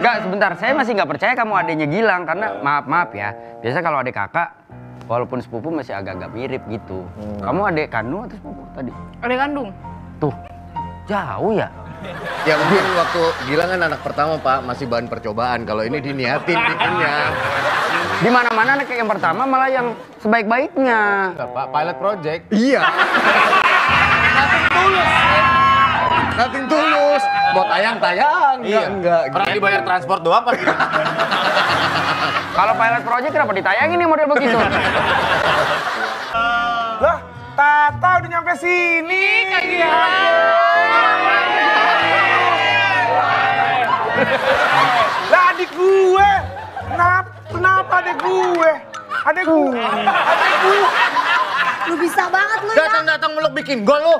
Enggak, sebentar. Saya masih nggak percaya kamu adanya Gilang karena maaf maaf ya. Biasa kalau adik kakak walaupun sepupu masih agak-agak mirip gitu. Kamu adik kandung atau sepupu tadi? Ada kandung. Tuh. Jauh ya? Ya mungkin waktu Gilang kan anak pertama Pak, masih bahan percobaan. Kalau ini diniatin bikinnya. Di mana-mana anak yang pertama malah yang sebaik-baiknya. Pak, pilot project. Iya. Nothing tulus. Nothing tulus. Mau tayang-tayang. Iya. Enggak, Orang dibayar transport doang apa? Kalau pilot project kenapa ditayangin nih model begitu? Lah, Tata udah nyampe sini. Lah adik gue. Kenapa, kenapa adik gue? Adik gue. Adik gue. Lu bisa banget lu ya. Datang-datang meluk bikin gol lo.